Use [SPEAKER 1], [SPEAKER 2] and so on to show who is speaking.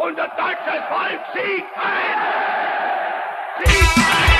[SPEAKER 1] und das deutsche Volk siegt ein! Siegt ein!